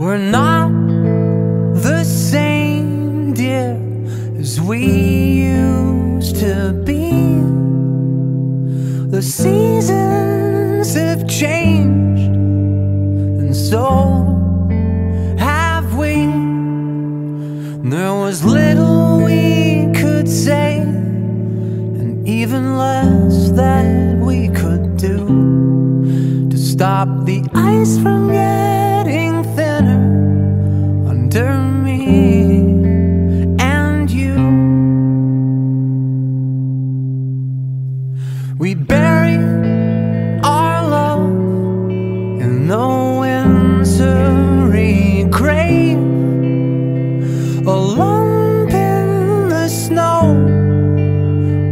We're not the same, dear, as we used to be. The seasons have changed, and so have we. There was little we could say, and even less that we could do to stop the ice from getting. We buried our love in the wintry grave. A lump in the snow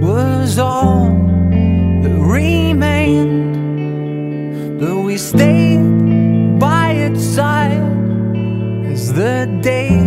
was all that remained. But we stayed by its side as the days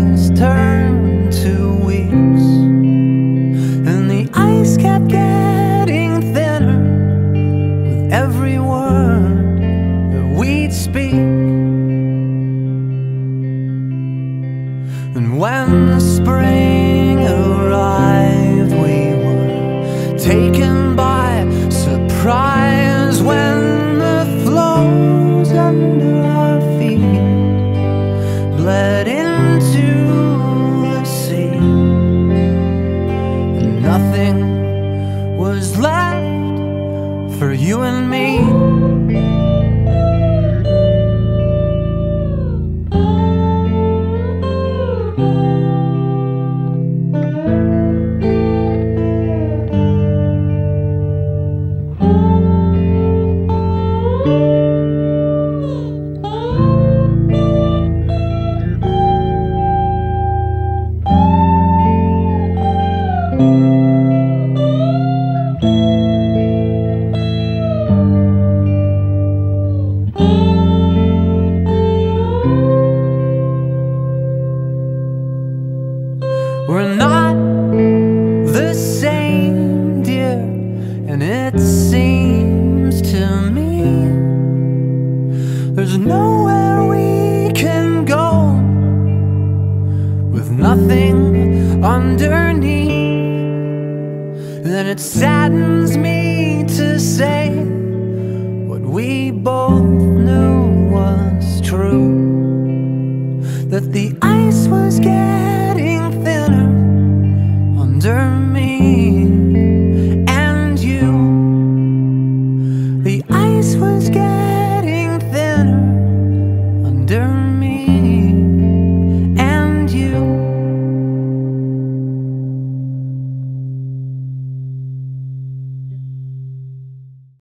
for you and me. We're not the same, dear, and it seems to me there's nowhere we can go with nothing underneath. And it saddens me to say what we both knew was true that the under me